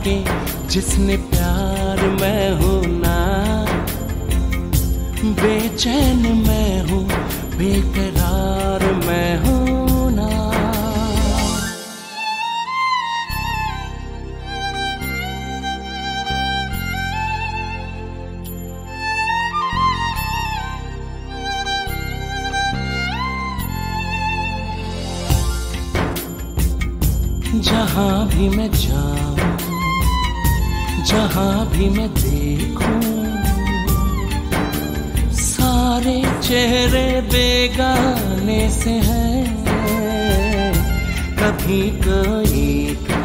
पाके जिसने प्यार मैं हूँ ना। बेचैन मैं हूँ, बेकरार मैं हूँ ना। जहाँ भी मैं जाऊँ जहाँ भी मैं देखूँ, सारे चेहरे बेगाने से हैं। कभी कोई था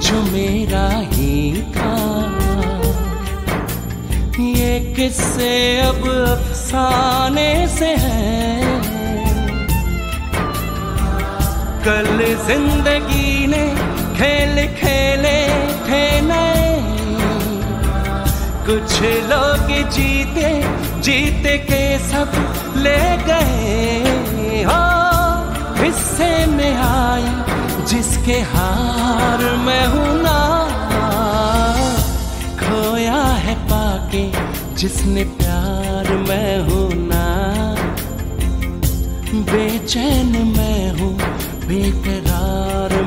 जो मेरा ही था। ये किस्से अब अफसाने से हैं। कल ज़िंदगी ने खेल खेले कुछ लोग जीते जीते के सब ले गए। हो, हिस्से में आई जिसके हार में हूँ ना। खोया है पाके, जिसने प्यार मैं हूँ ना। बेचैन मैं हूँ, बेकरार